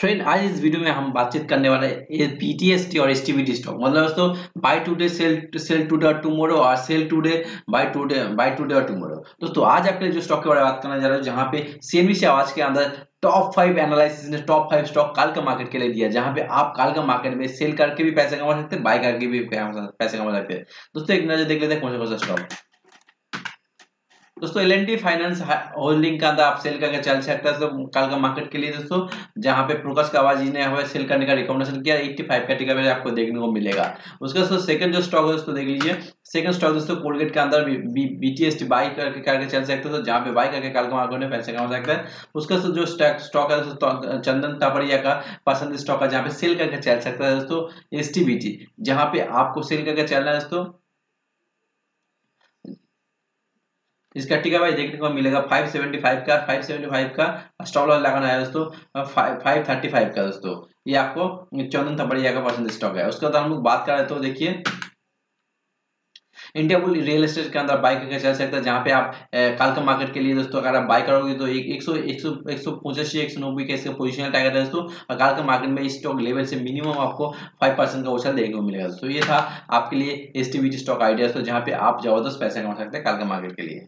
Friend आज इस video में हम बातचीत करने वाले पीटीएसटी और एसटीवीटी स्टॉक मतलब दोस्तों buy today sell sell today और टुमारो और sell today buy today buy today और टुमारो दोस्तों, आज आपके लिए जो स्टॉक के बारे में बात करना जा रहा है, जहाँ पे सीएनबीसी आवाज़ के अंदर टॉप फाइव एनालिसिस ने टॉप फाइव स्टॉक काल का मार्केट के लिए दिया, जहाँ पे आप काल का मार्केट में सेल करके भी पैसे कमा सकते हैं बाय करके भी पैसे कमा सकते हैं। दोस्तों, एक नज़र देख लेते हैं कौन सा कौन सा स्टॉक दोस्तों एल फाइनेंस होल्डिंग का अंदर आप सेल करके चल सकते हैं। तो कल का मार्केट के लिए दोस्तों, जहाँ पे प्रोकस का आवाज़ ने हमें सेल करने का रिकमेंडेशन किया 85 का टिका आपको देखने को मिलेगा। उसका दोस्तों सेकंड जो स्टॉक है दोस्तों, देख लीजिए। सेकंड स्टॉक दोस्तों कोलगेट के अंदर बीटीएसटी बाई करके करके चल सकते हैं। तो जहाँ पे बाई करके कल का मार्केट में पैसे कमा सकते हैं। उसका जो स्टॉक है दोस्तों चंदन तापड़िया का पसंद स्टॉक है, जहाँ पे सेल करके चल सकता है दोस्तों एस जहाँ पे आपको सेल करके चलना है दोस्तों इसका टिका भाई देखने को मिलेगा 575 का 575 का स्टॉप लॉस लगाना है दोस्तों 535 का दोस्तों। ये आपको चंदन थपड़िया का परसेंट स्टॉक है। उसके बाद हम लोग बात कर रहे तो देखिए इंडिया बुल रियल एस्टेट के अंदर बाई करके चल सकता है, जहाँ पे आप कल का मार्केट के लिए दोस्तों अगर आप बाई करोगे तो एक सौ एक सौ एक सौ पचासी एक सौ नब्बे का इसका पोजिशन टाइगर है दोस्तों, और का मार्केट में स्टॉक लेवल से मिनिमम आपको फाइव परसेंट का उछाल देखने को मिलेगा दोस्तों। ये था आपके लिए एस स्टॉक आइडिया जहाँ पे आप ज़बरदस्त पैसे कमा सकते हैं कल का मार्केट के लिए।